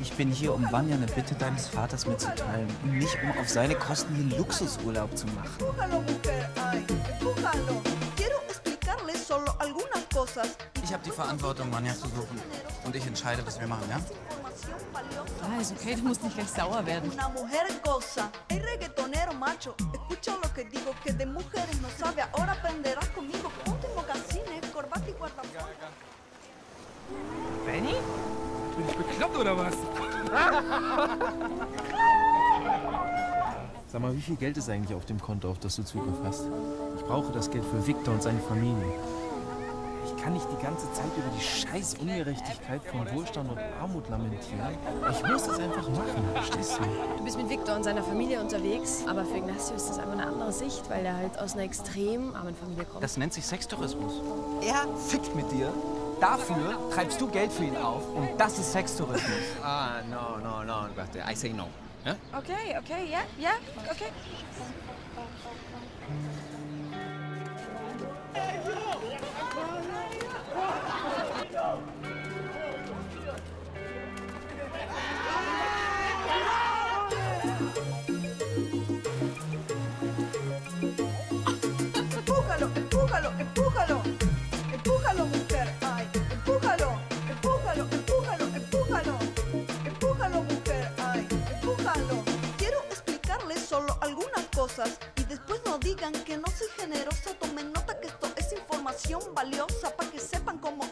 Ich bin hier, um Vanya eine Bitte deines Vaters mitzuteilen. Und nicht, um auf seine Kosten hier Luxusurlaub zu machen. Ich habe die Verantwortung, Manja zu suchen. Und ich entscheide, was wir machen, ja? Ah, ist okay, du musst nicht gleich sauer werden. Una mujer goza. El reggaetonero macho. Escucha lo que digo, que de mujeres no sabe. Ahora aprenderás conmigo. Ponte mocasines, corbata y guardaespaldas. Benny? Bin ich bekloppt oder was? Sag mal, wie viel Geld ist eigentlich auf dem Konto, auf das du Zugriff hast? Ich brauche das Geld für Victor und seine Familie. Ich kann nicht die ganze Zeit über die scheiß Ungerechtigkeit von Wohlstand und Armut lamentieren. Ich muss das einfach machen, verstehst du? Du bist mit Victor und seiner Familie unterwegs, aber für Ignacio ist das einfach eine andere Sicht, weil er halt aus einer extrem armen Familie kommt. Das nennt sich Sextourismus. Er fickt mit dir. Dafür treibst du Geld für ihn auf. Und das ist Sextourismus. Ah, no, no, no, warte, I say no. Ja? Okay, okay, ja, ja, okay. y después no digan que no soy generosa. Tomen nota que esto es información valiosa para que sepan cómo